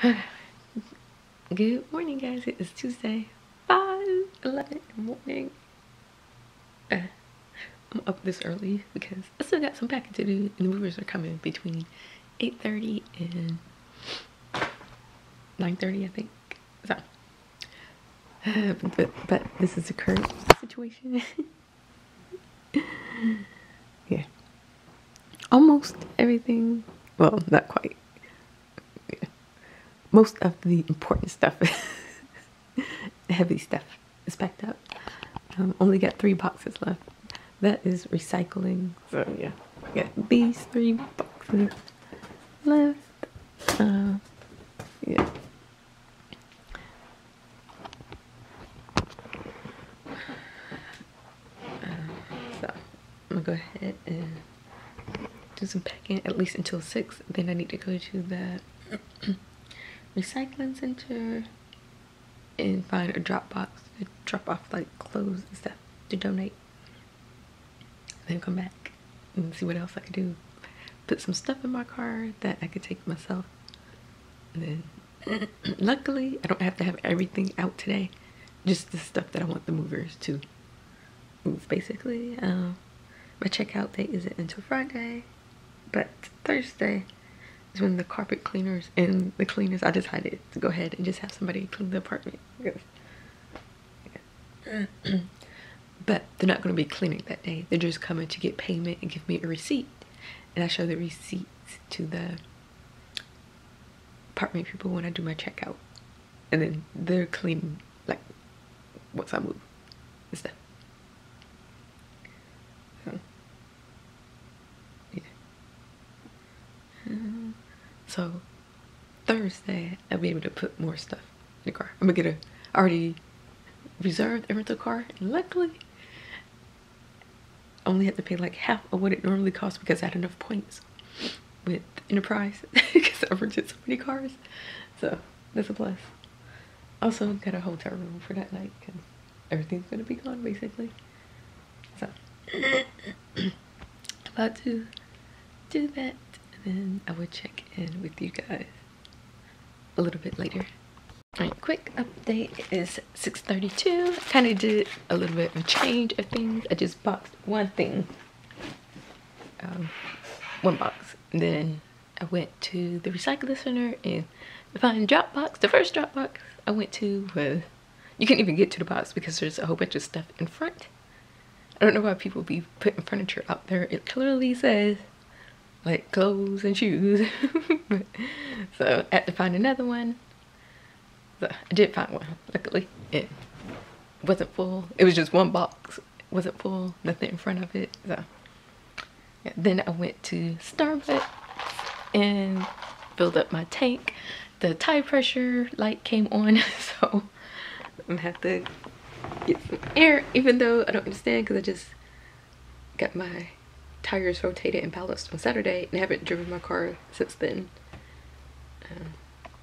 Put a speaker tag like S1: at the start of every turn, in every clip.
S1: Good morning, guys. It is Tuesday, 5 11 in the morning. Uh, I'm up this early because I still got some packing to do, and the movers are coming between 8:30 and 9:30, I think. So, uh, but, but this is the current situation. yeah, almost everything. Well, not quite most of the important stuff, heavy stuff, is packed up. Um, only got three boxes left. That is recycling. So yeah, I got these three boxes left. Uh, yeah. So I'm gonna go ahead and do some packing at least until six. Then I need to go to the recycling center and find a drop box to drop off like clothes and stuff to donate. Then come back and see what else I could do. Put some stuff in my car that I could take myself. And then luckily I don't have to have everything out today. Just the stuff that I want the movers to move basically. Um, my checkout date isn't until Friday, but Thursday is when the carpet cleaners and the cleaners, I decided to go ahead and just have somebody clean the apartment. but they're not going to be cleaning that day. They're just coming to get payment and give me a receipt. And I show the receipts to the apartment people when I do my checkout. And then they're cleaning, like, once I move and stuff. So Thursday, I'll be able to put more stuff in the car. I'm gonna get a already reserved a rental car. And luckily, only had to pay like half of what it normally costs because I had enough points with Enterprise because I rented so many cars. So that's a plus. Also got a hotel room for that night because everything's gonna be gone basically. So about to do that then I will check in with you guys a little bit later. Alright, quick update is 6.32. Kind of did a little bit of change of things. I just boxed one thing. Um, one box. And then I went to the recycling center and found drop box. The first drop box I went to was, you can't even get to the box because there's a whole bunch of stuff in front. I don't know why people be putting furniture out there. It clearly says like clothes and shoes. so I had to find another one. So I did find one. Luckily, it wasn't full. It was just one box. It wasn't full. Nothing in front of it. So yeah, then I went to Starbucks and filled up my tank. The tire pressure light came on, so I'm gonna have to get some air. Even though I don't understand, because I just got my tires rotated and balanced on Saturday and haven't driven my car since then.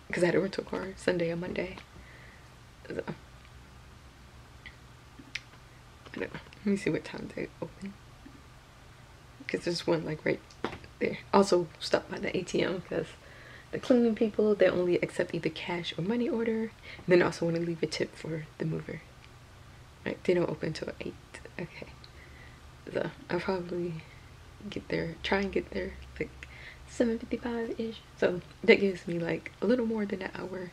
S1: Because um, I had a rental car Sunday and Monday. So, I don't know. Let me see what time they open. Because there's one like right there. Also stop by the ATM because the cleaning people, they only accept either cash or money order. And then also want to leave a tip for the mover. Right, they don't open until 8. Okay. So I'll probably get there, try and get there like 7.55ish. So that gives me like a little more than an hour.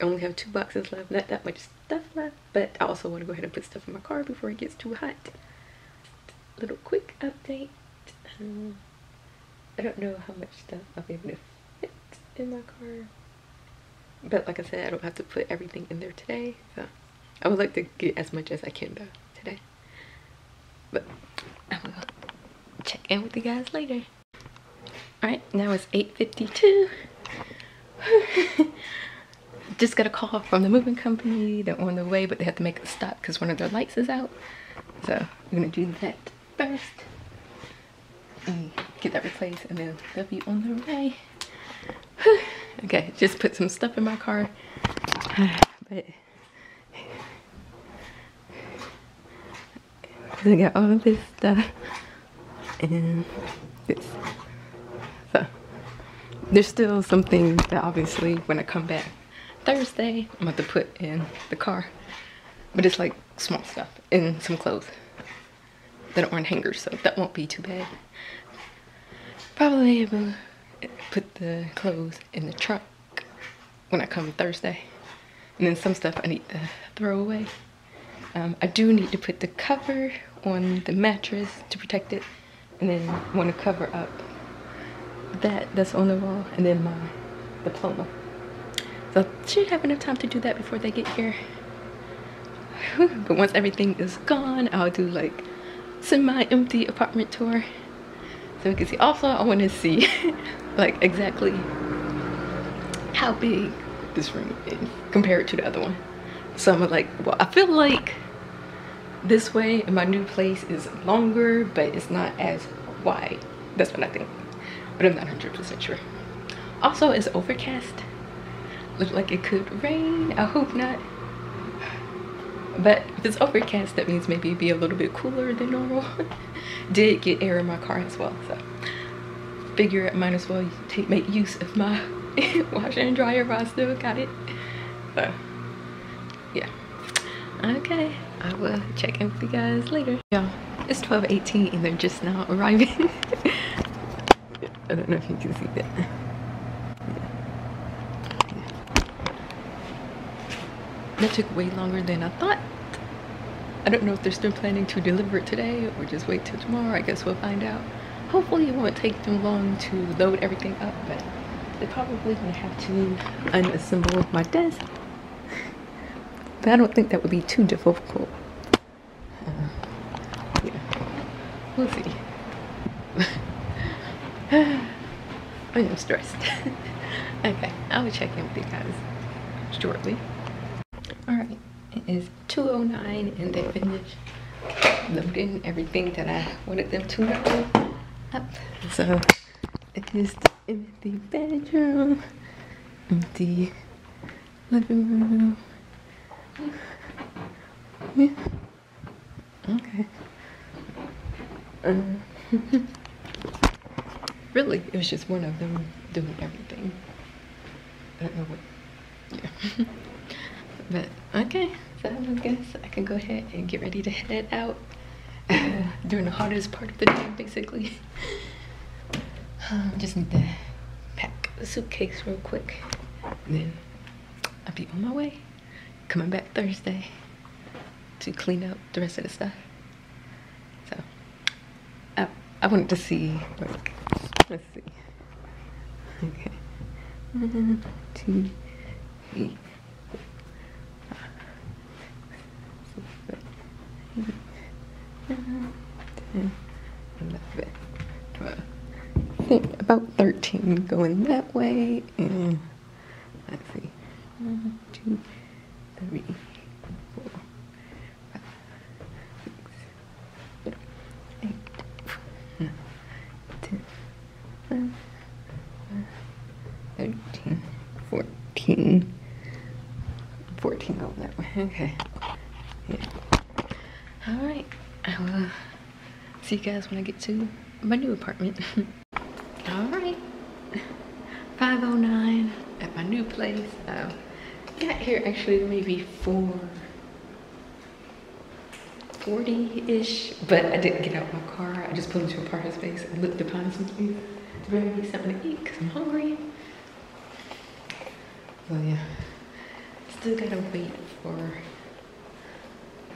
S1: I only have two boxes left, not that much stuff left, but I also want to go ahead and put stuff in my car before it gets too hot. Little quick update. Um, I don't know how much stuff I'll be able to fit in my car. But like I said, I don't have to put everything in there today. So I would like to get as much as I can though today. But in with you guys later. Alright, now it's 8.52. Just got a call from the moving company. They're on their way, but they have to make a stop because one of their lights is out. So we're gonna do that first. And get that replaced and then they'll be on their way. okay, just put some stuff in my car. but I got all of this stuff and this. So there's still something that obviously when I come back Thursday, I'm about to put in the car. But it's like small stuff and some clothes that are on hangers, so that won't be too bad. Probably able to put the clothes in the truck when I come Thursday. And then some stuff I need to throw away. Um, I do need to put the cover on the mattress to protect it. And then want to cover up that that's on the wall and then my diploma. So should have enough time to do that before they get here. but once everything is gone, I'll do like semi-empty apartment tour. So we can see. Also, I want to see like exactly how big this room is compared to the other one. So I'm like, well, I feel like this way in my new place is longer, but it's not as wide. That's what I think. But I'm not 100% sure. Also, it's overcast. Looks like it could rain. I hope not. But if it's overcast, that means maybe be a little bit cooler than normal. Did get air in my car as well, so figure I might as well take make use of my washer and dryer while I still got it. So yeah. Okay, I will check in with you guys later. Y'all, it's 12:18 and they're just now arriving. I don't know if you can see that. That took way longer than I thought. I don't know if they're still planning to deliver it today or just wait till tomorrow. I guess we'll find out. Hopefully it won't take them long to load everything up, but they're probably gonna have to unassemble my desk. But I don't think that would be too difficult. Uh, yeah, we'll see. I'm stressed. okay, I will check in with you guys shortly. Alright, it is 2.09 and they finished loading everything that I wanted them to load up. So it is the empty bedroom, empty living room. Yeah. Okay. Um, really, it was just one of them doing everything. I don't know what. Yeah. but okay, so I guess I can go ahead and get ready to head out during the hottest part of the day, basically. Um, just need to pack the suitcase real quick, then I'll be on my way. Coming back Thursday to clean up the rest of the stuff. So I I wanted to see like let's see. Okay. One, two, three, four, five, six, seven, eight, nine, ten, eleven, twelve. I think about 13 going that way and let's see. One, two, three, four, five, six, seven, eight, nine, ten, eleven, thirteen, fourteen. 14 going that way. Okay. Yeah. All right. I will see you guys when I get to my new apartment. All right. 509 at my new place. Um, here actually maybe 4 40-ish, but I didn't get out my car. I just pulled into a parking space and looked upon something to bring me something to eat because I'm hungry. So yeah, still gotta wait for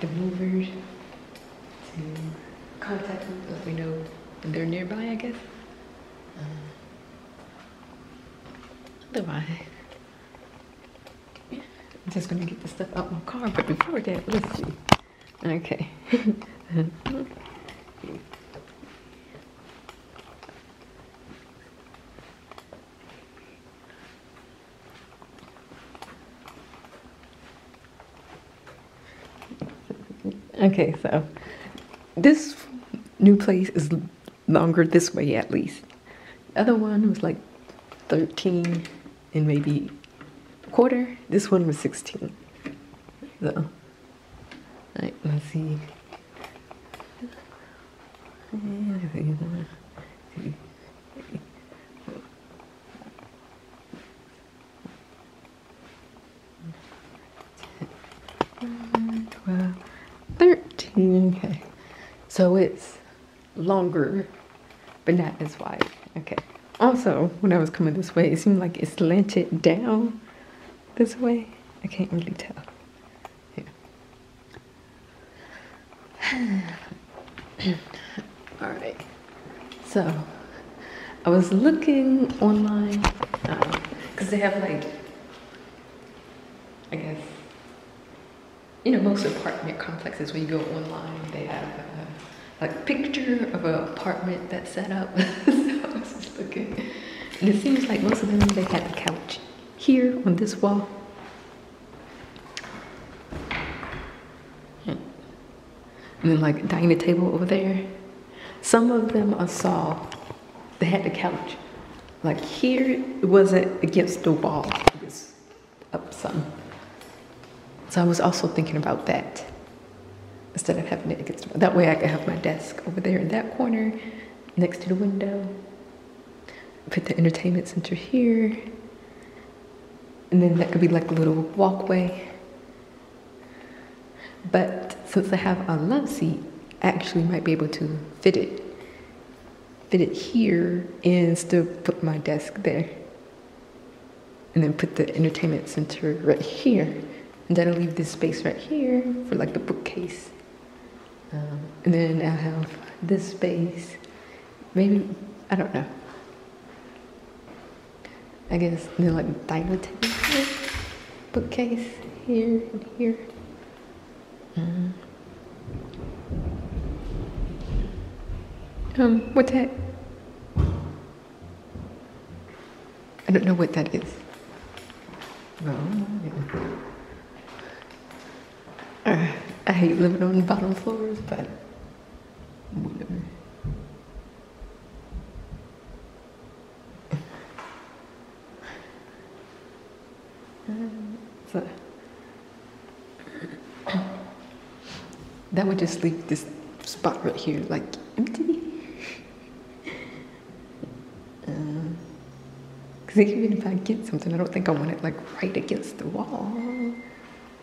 S1: the movers to contact me, let me know when they're nearby, I guess. Um, otherwise, I'm gonna get the stuff out my car. But before that, let's see. Okay. Okay, so this new place is longer this way at least. The other one was like 13 and maybe quarter. This one was 16. So, all right, let's see. Twelve, thirteen. Okay, so it's longer, but not as wide. Okay. Also, when I was coming this way, it seemed like it slanted down this way. I can't really tell. Yeah. All right. So I was looking online because um, they have like, I guess, you know, most apartment complexes when you go online, they have uh, like a picture of an apartment that's set up. so I was just looking, and it seems like most of them they had a couch here on this wall. And then like dining table over there. Some of them I saw they had the couch. Like here, it wasn't against the wall. It was up some. So I was also thinking about that instead of having it against the wall. That way I could have my desk over there in that corner next to the window. Put the entertainment center here. And then that could be like a little walkway. But since I have a love seat, I actually might be able to fit it fit it here and still put my desk there. And then put the entertainment center right here. And then I'll leave this space right here for like the bookcase. Um, and then I'll have this space. Maybe, I don't know. I guess, then like table, bookcase here and here. Um, Um, what's that? I don't know what that is. No. Uh, I hate living on the bottom floors, but whatever. so that would just leave this spot right here like empty. Uh, because even if I get something, I don't think I want it like right against the wall.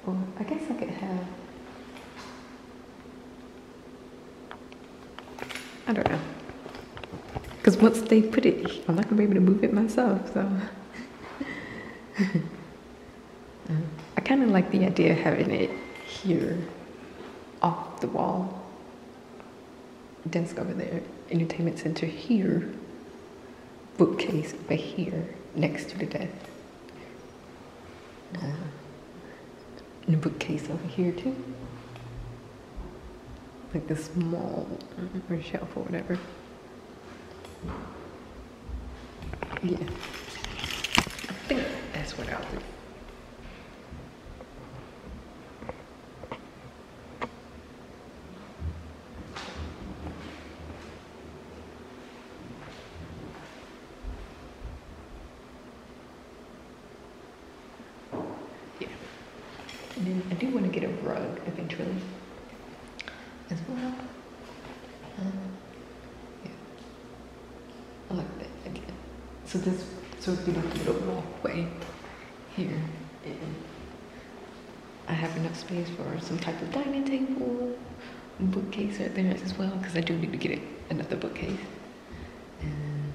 S1: Well, I guess I could have. I don't know. Because once they put it, I'm not gonna be able to move it myself. So uh, I kind of like the idea of having it here, off the wall. Desk over there, entertainment center here bookcase over here next to the desk. Uh, and a bookcase over here too. Like this small or shelf or whatever. Yeah. I think that's what I'll do. So if you look a little walkway here, and I have enough space for some type of dining table, bookcase right there as well, because I do need to get another bookcase. And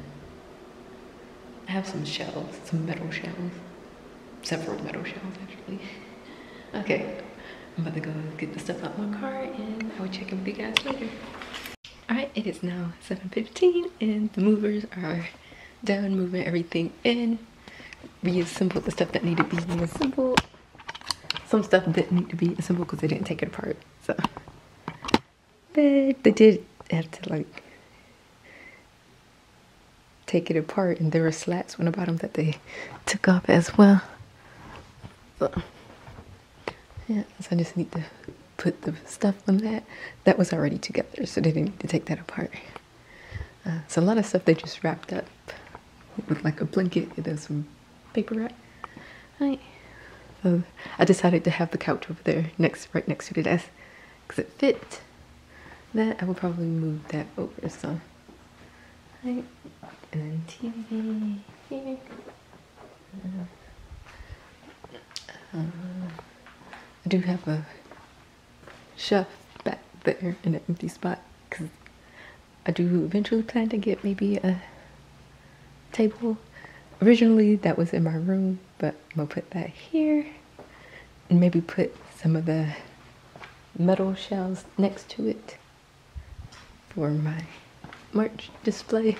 S1: I have some shelves, some metal shelves, several metal shelves actually. Okay, I'm about to go get the stuff out of my car and I will check in with you guys later. Alright, it is now 7.15 and the movers are done moving everything in reassembled the stuff that needed to be reassembled some stuff didn't need to be assembled because they didn't take it apart so but they did have to like take it apart and there were slats on the bottom that they took off as well so yeah so i just need to put the stuff on that that was already together so they didn't need to take that apart uh, so a lot of stuff they just wrapped up with like a blanket and some paper wrap. Right. So I decided to have the couch over there next, right next to the desk, because it fit. That I will probably move that over some. Right. And then TV here. Uh, I do have a shelf back there in an empty spot because I do eventually plan to get maybe a table. Originally that was in my room, but I'm gonna put that here and maybe put some of the metal shells next to it for my merch display.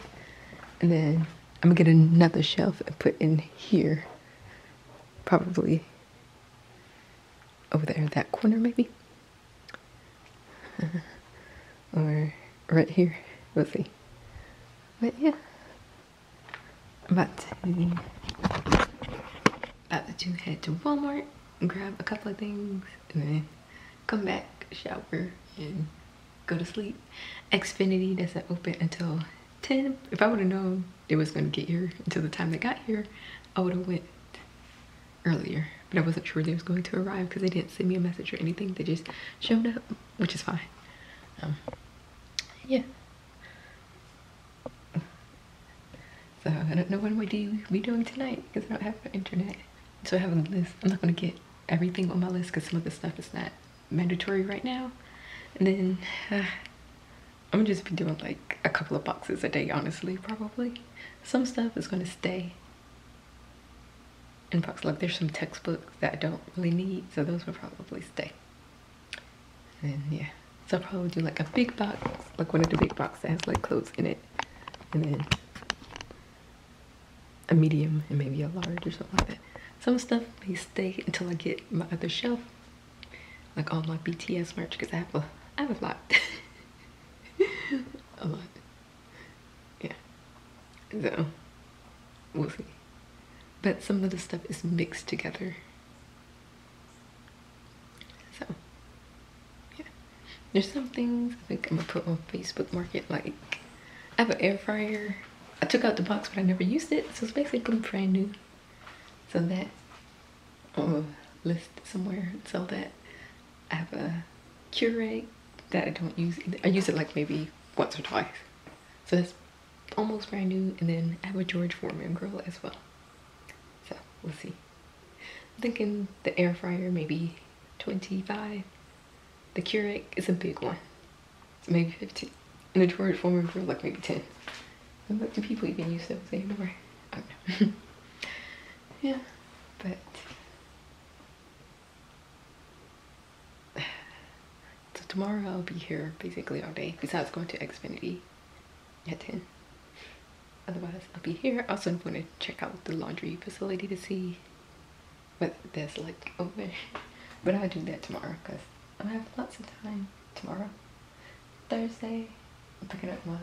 S1: And then I'm gonna get another shelf and put in here. Probably over there, that corner maybe. or right here. We'll see. But yeah. About about to head to Walmart grab a couple of things and then come back, shower, and go to sleep. Xfinity doesn't open until 10. If I would have known it was going to get here until the time they got here, I would have went earlier. But I wasn't sure they was going to arrive because they didn't send me a message or anything. They just showed up, which is fine. Um, yeah. So I don't know what I'm going to be doing tonight because I don't have the internet. So I have a list. I'm not going to get everything on my list because some of the stuff is not mandatory right now. And then uh, I'm gonna just be doing like a couple of boxes a day, honestly, probably. Some stuff is gonna stay in box. Like there's some textbooks that I don't really need, so those will probably stay. And yeah, so I'll probably do like a big box, like one of the big boxes that has like clothes in it. And then a medium and maybe a large or something like that. Some stuff may stay until I get my other shelf, like all my BTS merch, because I have a, I have a lot. a lot. Yeah. So, we'll see. But some of the stuff is mixed together. So, yeah. There's some things I think I'm gonna put on Facebook Market, like I have an air fryer. I took out the box, but I never used it, so it's basically brand new. So that I'll list somewhere so that I have a Keurig that I don't use. I use it like maybe once or twice. So that's almost brand new. And then I have a George Foreman grill as well. So we'll see. I'm thinking the air fryer maybe 25. The Keurig is a big one. So maybe 15. And the George Foreman grill like maybe 10. Do people even use those anymore? I don't know. yeah, but so tomorrow I'll be here basically all day. Besides going to Xfinity at 10 otherwise I'll be here. Also I'm going to check out the laundry facility to see what that's like over but I'll do that tomorrow because I have lots of time. Tomorrow Thursday I'm picking up my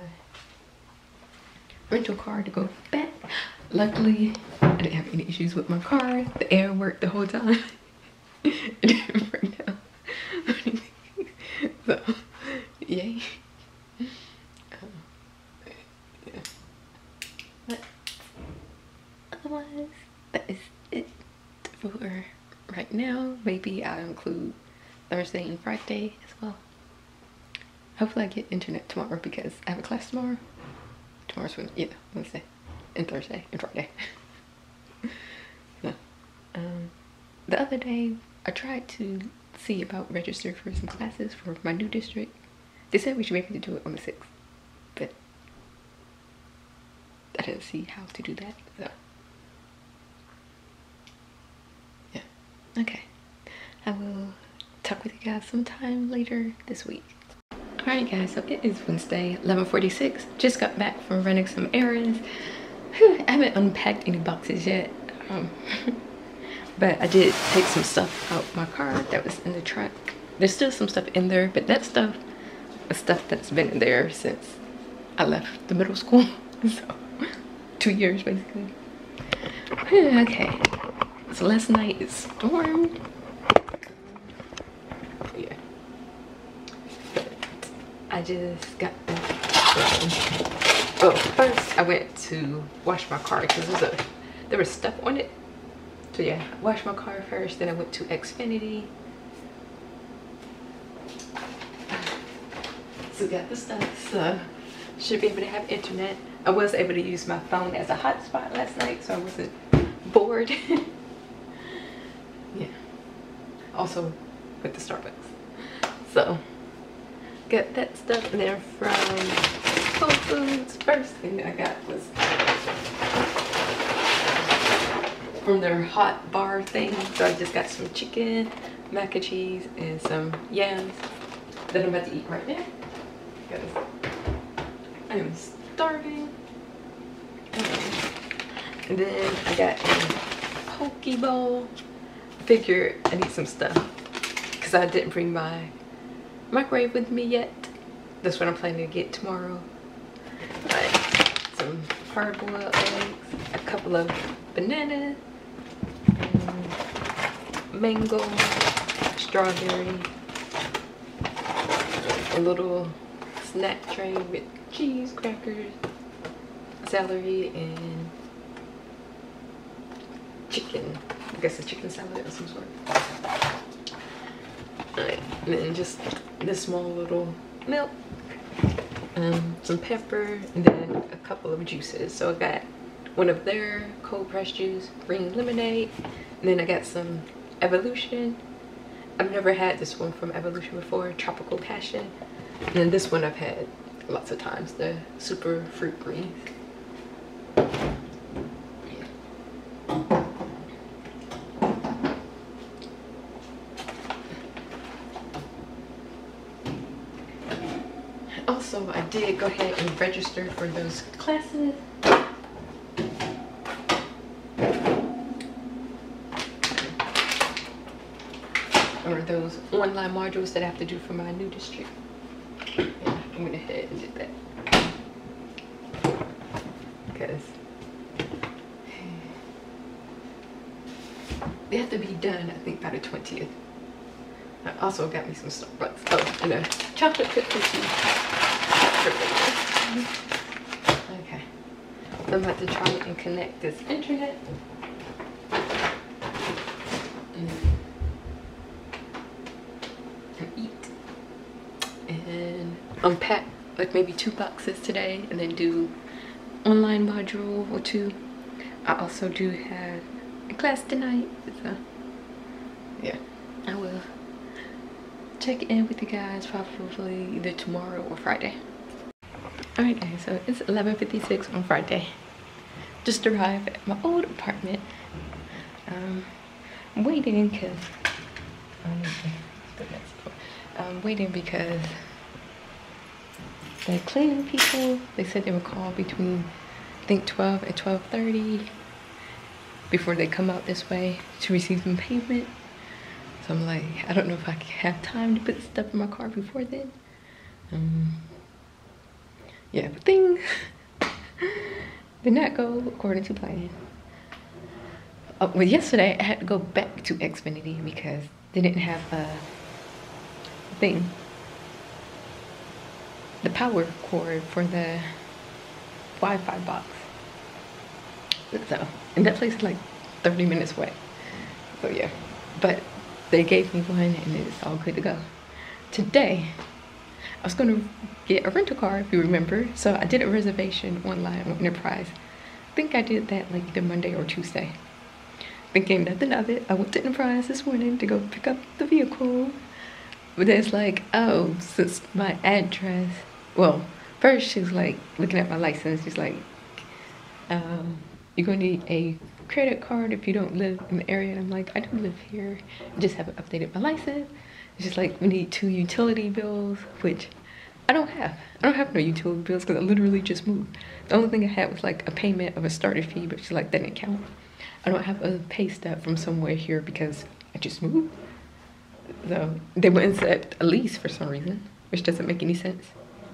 S1: rental car to go back. Luckily I didn't have any issues with my car. The air worked the whole time. It didn't break down. So yay. Yeah. but otherwise that is it for right now. Maybe i'll include thursday and friday as well. Hopefully i get internet tomorrow because i have a class tomorrow tomorrow's wednesday and thursday and friday um the other day i tried to see about register for some classes for my new district. They said we should be able to do it on the 6th, but I didn't see how to do that, so. Yeah, okay. I will talk with you guys sometime later this week. Alright guys, so it is Wednesday, 11.46. Just got back from running some errands. Whew, I haven't unpacked any boxes yet. Um, but I did take some stuff out my car that was in the truck. There's still some stuff in there, but that stuff is stuff that's been in there since I left the middle school. so, two years basically. Okay, so last night it stormed. Yeah. But I just got back. Oh, first I went to wash my car because there was stuff on it. So yeah washed my car first then i went to xfinity. So got the stuff so should be able to have internet. I was able to use my phone as a hotspot last night so i wasn't bored. Yeah. Also with the starbucks. So got that stuff and then from Whole Foods. First thing I got was from their hot bar thing. So I just got some chicken mac and cheese and some yams that I'm about to eat right now. Because I am starving. And then I got a poke bowl. Figure I need some stuff because I didn't bring my microwave with me yet. That's what I'm planning to get tomorrow. Right. Some hard-boiled eggs, a couple of bananas, mango, strawberry, a little snack tray with cheese, crackers, celery, and chicken. I guess a chicken salad of some sort. Alright, and then just this small little milk, um, some pepper, and then a couple of juices. So I got one of their cold pressed juice, green lemonade, and then I got some Evolution. I've never had this one from Evolution before, Tropical Passion. And then this one I've had lots of times, the Super Fruit Greens. Also, I did go ahead and register for those classes. Or those online modules that I have to do for my new district. Yeah, I went ahead and did that. Because they have to be done, I think, by the 20th. I also got me some Starbucks. Oh, and a chocolate cookie. Okay. I'm about to try and connect this internet. And eat. And unpack like maybe two boxes today and then do online module or two. I also do have a class tonight. So yeah, I will check in with you guys probably either tomorrow or Friday. Alright guys, so it's 11.56 on Friday. Just arrived at my old apartment. Um, I'm waiting because I'm waiting because the cleaning people, they said they would call between I think 12 and 12.30 before they come out this way to receive some payment. So I'm like, I don't know if I have time to put stuff in my car before then. Um, yeah, but things did not go according to plan. Oh, well, yesterday I had to go back to Xfinity because they didn't have a thing. The power cord for the Wi-Fi box. So, and that place is like 30 minutes away. So yeah, but they gave me one and it's all good to go. Today, I was gonna get a rental car if you remember. So I did a reservation online on Enterprise. I think I did that like either Monday or Tuesday. Thinking nothing of it. I went to Enterprise this morning to go pick up the vehicle. But then it's like, oh, since my address, well, first she's like looking at my license. She's like, um, you're gonna need a credit card if you don't live in the area. And I'm like, I do live here. I just haven't updated my license. It's just like we need two utility bills, which I don't have. I don't have no utility bills because I literally just moved. The only thing I had was like a payment of a starter fee, but she's like, that didn't count. I don't have a pay stub from somewhere here because I just moved. So they wouldn't accept a lease for some reason, which doesn't make any sense.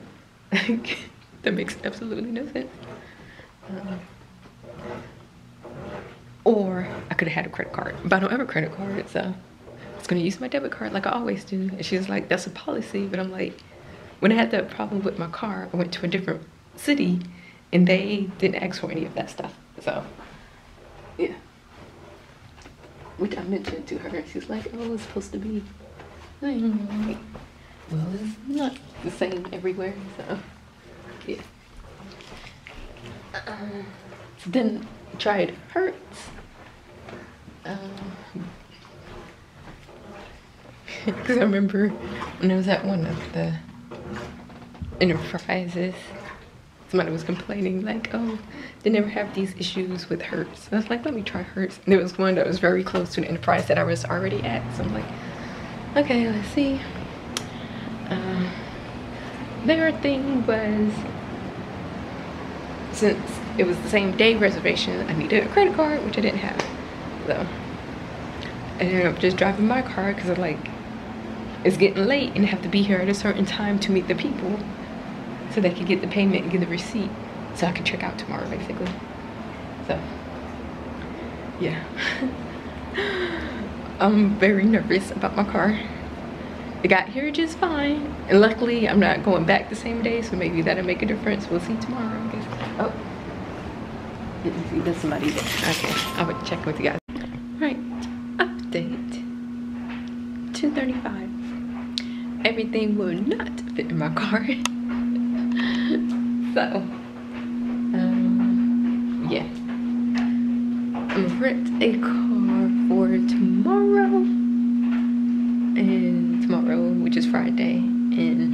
S1: that makes absolutely no sense. Um, or I could have had a credit card, but I don't have a credit card, so was gonna use my debit card like I always do. And she was like, that's a policy, but I'm like, when I had that problem with my car, I went to a different city and they didn't ask for any of that stuff. So, yeah. Which I mentioned to her. She's like, oh, it's supposed to be. Well, it's not the same everywhere, so, yeah. Uh, then tried Hertz. Because I remember when I was at one of the Enterprises. Somebody was complaining like, oh, they never have these issues with Hertz. I was like, let me try Hertz. And there was one that was very close to an enterprise that I was already at. So I'm like, okay, let's see. Uh, their thing was, since it was the same day reservation, I needed a credit card, which I didn't have. So, I ended up just driving my car because I'm like, it's getting late and I have to be here at a certain time to meet the people so they can get the payment and get the receipt so I can check out tomorrow basically. So, yeah. I'm very nervous about my car. It got here just fine. And luckily I'm not going back the same day, so maybe that'll make a difference. We'll see tomorrow, I guess. Oh, didn't see there's somebody there. Okay, I would check with you guys. Right, update. 235. Everything will not fit in my car. so, um, yeah. I'm rent a car for tomorrow. And tomorrow, which is Friday, and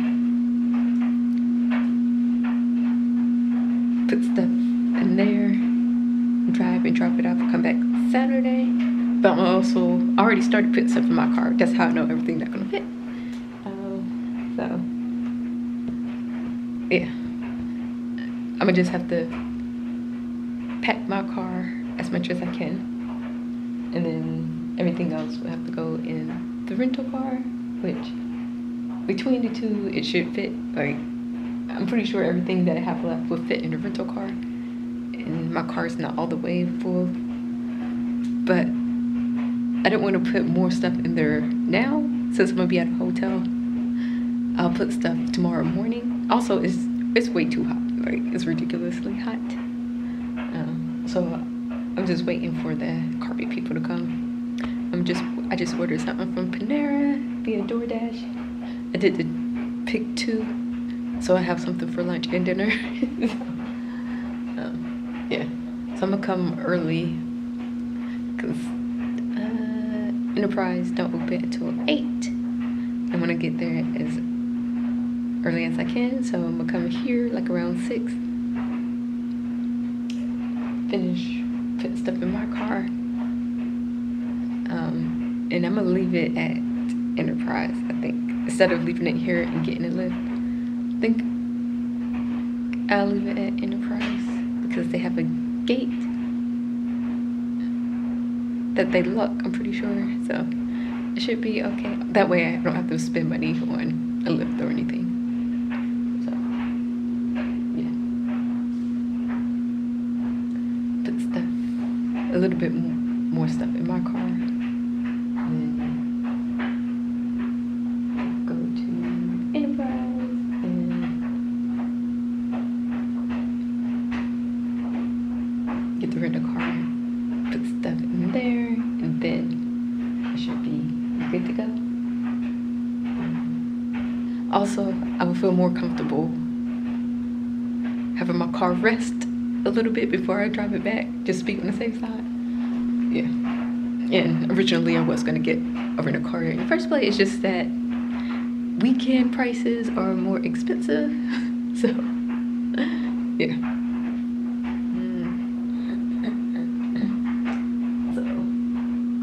S1: put stuff in there drive and drop it off come back Saturday. But I'm also already started putting stuff in my car. That's how I know everything not gonna fit. So yeah, I'm gonna just have to pack my car as much as I can, and then everything else will have to go in the rental car. Which between the two, it should fit. Like I'm pretty sure everything that I have left will fit in the rental car and my car's not all the way full. But I don't want to put more stuff in there now since I'm gonna be at a hotel. Put stuff tomorrow morning. Also, it's it's way too hot. Like it's ridiculously hot. Um, so I'm just waiting for the carpet people to come. I'm just I just ordered something from Panera via DoorDash. I did the pick two, so I have something for lunch and dinner. yeah so i'm gonna come early because uh, enterprise don't open until 8 i want to get there as early as i can so i'm gonna come here like around 6 finish putting stuff in my car um, and i'm gonna leave it at enterprise i think instead of leaving it here and getting a Lyft i think i'll leave it at enterprise because they have a gate that they lock, I'm pretty sure. So it should be okay. That way I don't have to spend money on a Lyft or anything. Having my car rest a little bit before I drive it back, just be on the safe side. Yeah. And originally I was gonna get a rental car in the first place. It's just that weekend prices are more expensive. so, yeah. Mm. so,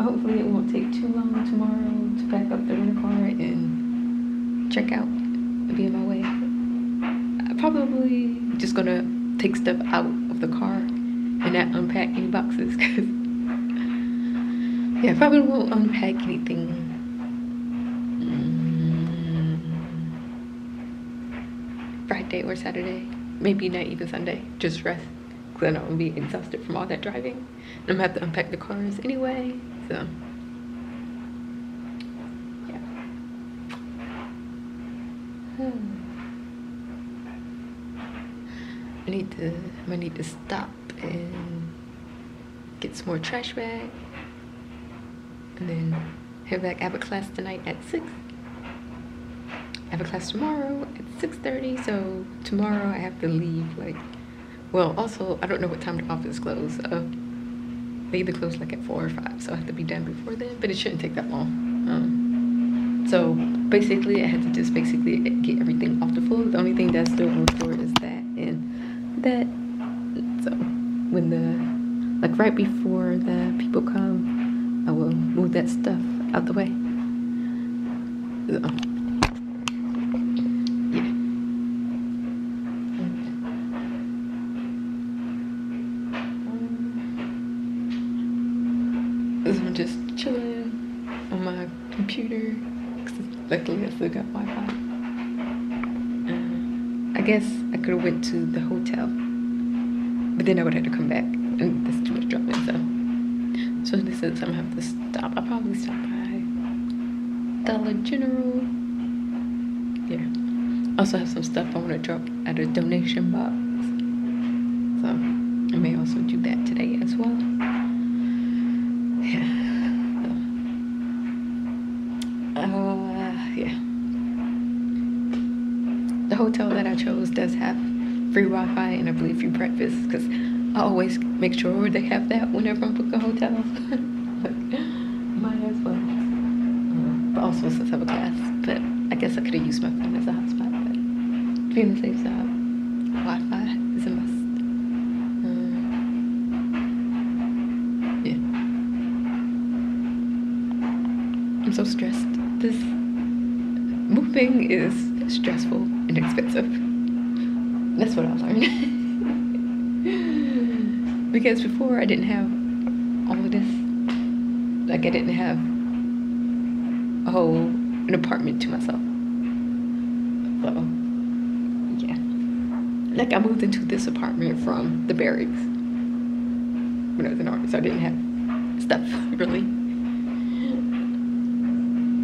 S1: hopefully it won't take too long tomorrow to pack up the rental car and check out and be on my way. I'm probably just gonna take stuff out of the car and not unpack any boxes because yeah, probably won't unpack anything. Mm, Friday or Saturday, maybe not even Sunday, just rest because I know I'm gonna be exhausted from all that driving. And I'm gonna have to unpack the cars anyway, so. I need need to stop and get some more trash bag and then head back. I have a class tonight at 6. I have a class tomorrow at 6.30, so tomorrow I have to leave like, well also I don't know what time the office closes. Uh, they either close like at 4 or 5, so I have to be done before then, but it shouldn't take that long. Um, So basically, I had to just basically get everything off the floor. The only thing that's still on the floor is that and that. Right before the people come, I will move that stuff out the way. So, I'm just chilling on my computer. Luckily, I still got Wi-Fi. I guess I could have went to the hotel, but then I would have to come back, and that's too much is I'm gonna have to stop. I'll probably stop by Dollar General. Yeah. Also have some stuff I want to drop at a donation box. So I may also do that today as well. Yeah. Uh, yeah. The hotel that I chose does have free Wi-Fi and I believe free breakfast because I always make sure they have that whenever I book a hotel. Might as well. Uh, but also since I have a class, but I guess I could have used my phone as a hotspot. But being the safe side, Wi-Fi is a must. Uh, yeah. I'm so stressed. This moving is stressful and expensive. That's what I learned. because before I didn't have all of this. Like I didn't have a whole an apartment to myself. So yeah. Like I moved into this apartment from the barracks when I was in army, so I didn't have stuff really.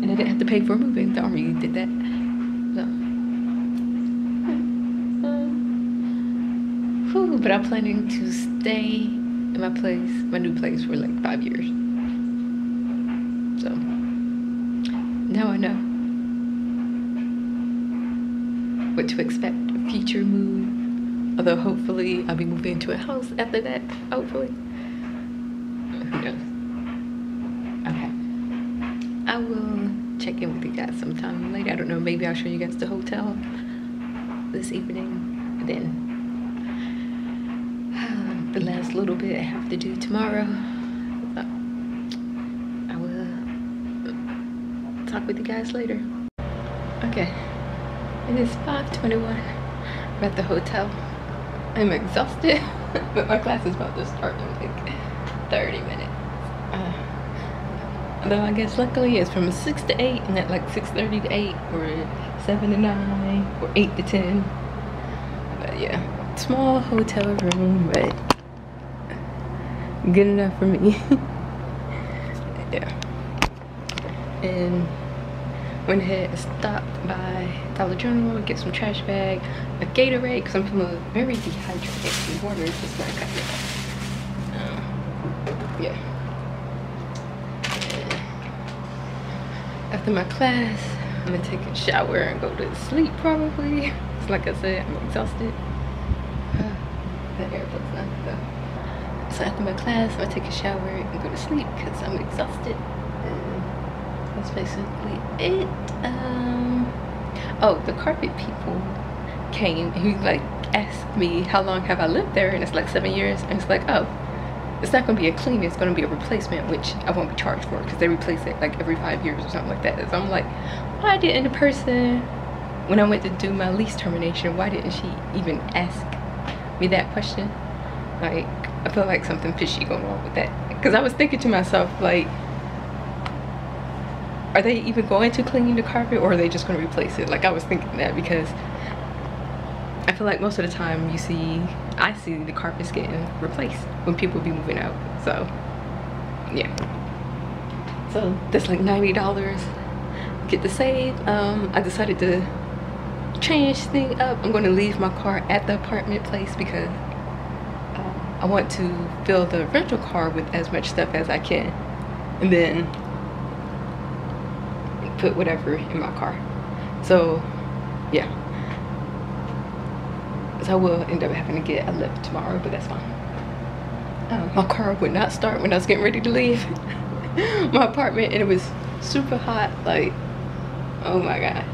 S1: And I didn't have to pay for moving. The army did that. But I'm planning to stay in my place, my new place, for like five years. So now I know what to expect. A future move. Although hopefully I'll be moving into a house after that. Hopefully. Who knows? Okay. I will check in with you guys sometime later. I don't know. Maybe I'll show you guys the hotel this evening. Then the last little bit I have to do tomorrow. I will talk with you guys later. Okay, it is 5.21. I'm at the hotel. I'm exhausted, but my class is about to start in like 30 minutes. Uh, though I guess luckily it's from 6 to 8 and at like 6.30 to 8 or 7 to 9 or 8 to 10. But yeah, small hotel room, but good enough for me. yeah. And went ahead and stopped by Dollar General to get some trash bag, a Gatorade, because I'm from a very dehydrated. Water just not cutting it. Um, yeah. And after my class, I'm gonna take a shower and go to sleep probably. It's like I said, I'm exhausted. The airport's not. So after my class, I take a shower and go to sleep because I'm exhausted. And that's basically it. Um, oh, the carpet people came and he like asked me how long have I lived there and it's like seven years and it's like oh it's not going to be a clean it's going to be a replacement which I won't be charged for because they replace it like every five years or something like that so I'm like why didn't the person when I went to do my lease termination why didn't she even ask me that question like I feel like something fishy going on with that. Because I was thinking to myself, like, are they even going to clean the carpet or are they just going to replace it? Like, I was thinking that because I feel like most of the time you see, I see the carpets getting replaced when people be moving out. So, yeah. So, that's like $90. Get the save. Um, I decided to change thing up. I'm going to leave my car at the apartment place because I want to fill the rental car with as much stuff as I can and then put whatever in my car. So yeah. So I will end up having to get a Lyft tomorrow, but that's fine. Um, my car would not start when I was getting ready to leave my apartment and it was super hot. Like Oh my god.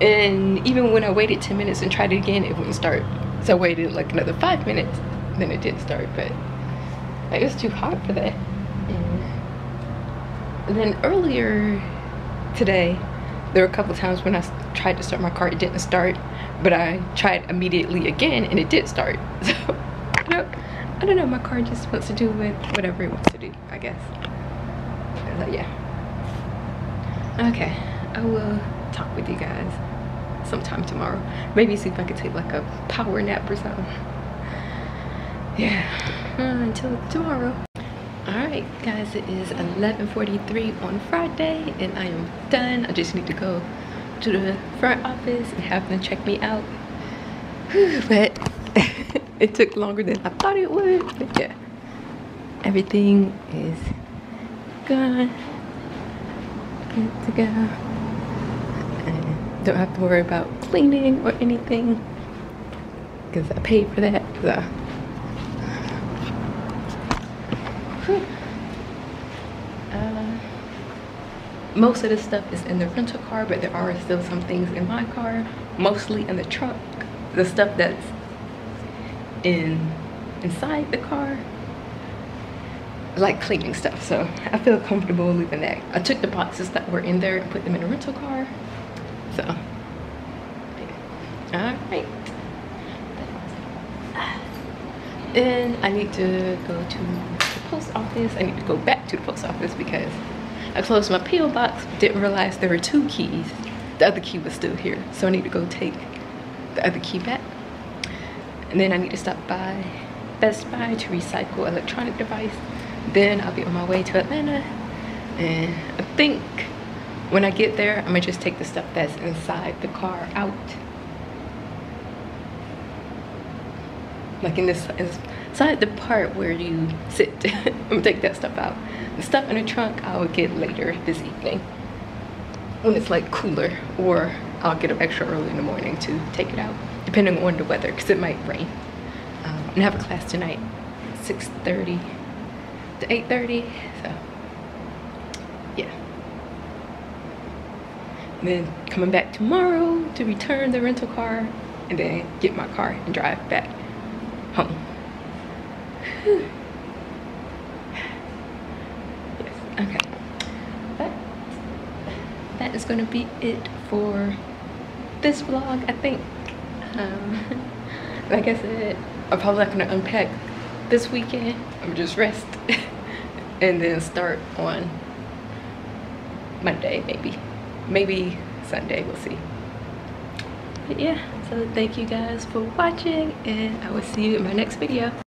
S1: And even when I waited 10 minutes and tried it again, it wouldn't start. So I waited like another five minutes, then it did start, but it was too hot for that. And then earlier today, there were a couple times when I tried to start my car, it didn't start, but I tried immediately again and it did start. So I don't, I don't know, my car just wants to do with whatever it wants to do, I guess. Yeah. Okay, I will talk with you guys sometime tomorrow. Maybe see if I could take like a power nap or something. Yeah, uh, until tomorrow. Alright guys, it is 11.43 on Friday and I am done. I just need to go to the front office and have them check me out. but it took longer than I thought it would. But yeah, everything is gone. Good to go. Don't have to worry about cleaning or anything because I paid for that. So uh, most of the stuff is in the rental car, but there are still some things in my car, mostly in the trunk. The stuff that's in inside the car, like cleaning stuff. So I feel comfortable leaving that. I took the boxes that were in there and put them in a rental car. So, all right. And I need to go to the post office. I need to go back to the post office because I closed my P.O. box, didn't realize there were two keys. The other key was still here. So I need to go take the other key back. And then I need to stop by Best Buy to recycle electronic device. Then I'll be on my way to Atlanta. And I think when I get there, I'm gonna just take the stuff that's inside the car out like in this inside the part where you sit i'm gonna take that stuff out the stuff in the trunk i'll get later this evening when it's like cooler or i'll get up extra early in the morning to take it out depending on the weather because it might rain um, and I have a class tonight 6:30 to 8:30. so yeah and then coming back tomorrow to return the rental car and then get my car and drive back home. Yes, okay. But that is gonna be it for this vlog, I think. Um, like I said, I'm probably not gonna unpack this weekend. I'm just rest and then start on Monday, maybe. Maybe Sunday, we'll see. But yeah, so thank you guys for watching and I will see you in my next video.